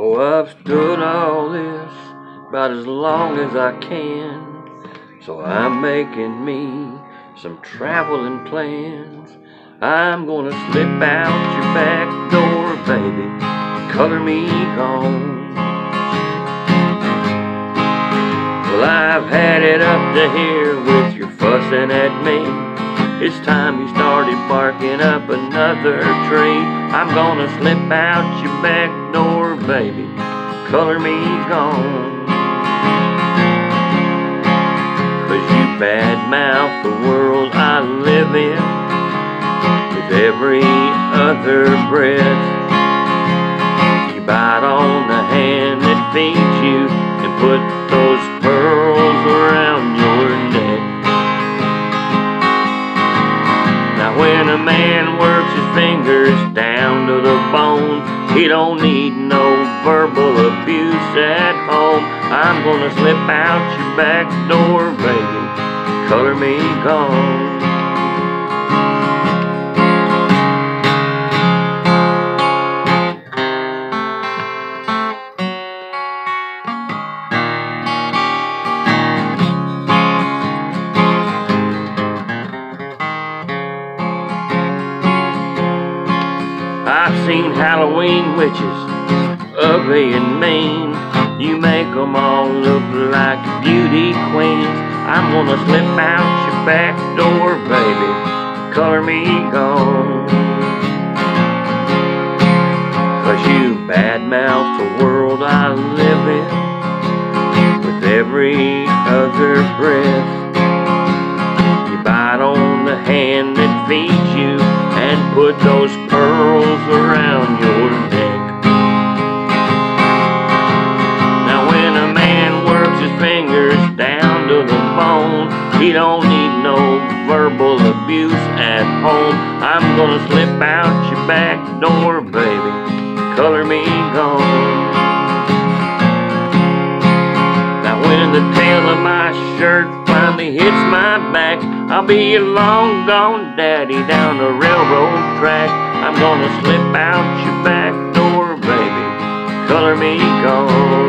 Oh, I've stood all this about as long as I can. So I'm making me some traveling plans. I'm gonna slip out your back door, baby. Color me gone. Well, I've had it up to here with your fussing at me. It's time you started barking up another tree. I'm gonna slip out your back door, baby. Color me gone. Cause you badmouth the world I live in with every other breath. A man works his fingers down to the bone, he don't need no verbal abuse at home. I'm gonna slip out your back door, baby. Color me gone. I've seen Halloween witches, ugly and mean. You make them all look like beauty queens. I'm gonna slip out your back door, baby. Color me gone. Cause you badmouth the world I live in with every other breath. Put those pearls around your neck. Now when a man works his fingers down to the bone, he don't need no verbal abuse at home. I'm gonna slip out your back door, baby. Color me gone. Now when the tail of my shirt finally hits my back, I'll be a long gone daddy down the railroad track. I'm gonna slip out your back door, baby. Color me gone.